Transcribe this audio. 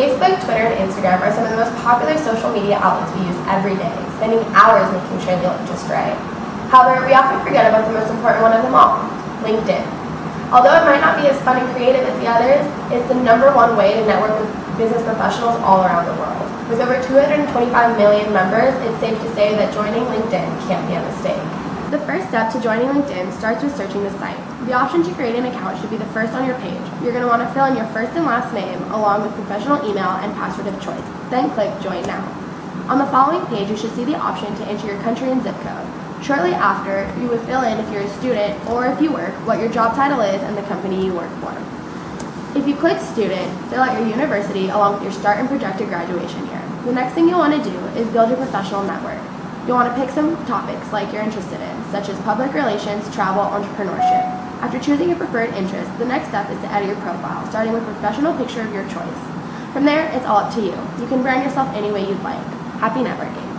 Facebook, Twitter, and Instagram are some of the most popular social media outlets we use every day, spending hours making sure they look just right. However, we often forget about the most important one of them all, LinkedIn. Although it might not be as fun and creative as the others, it's the number one way to network with business professionals all around the world. With over 225 million members, it's safe to say that joining LinkedIn can't be a mistake. The first step to joining LinkedIn starts with searching the site. The option to create an account should be the first on your page. You're going to want to fill in your first and last name along with professional email and password of choice. Then click Join Now. On the following page, you should see the option to enter your country and zip code. Shortly after, you would fill in if you're a student or if you work, what your job title is and the company you work for. If you click Student, fill out your university along with your start and projected graduation year. The next thing you'll want to do is build your professional network. You'll want to pick some topics like you're interested in, such as public relations, travel, entrepreneurship. After choosing your preferred interest, the next step is to edit your profile, starting with a professional picture of your choice. From there, it's all up to you. You can brand yourself any way you'd like. Happy networking.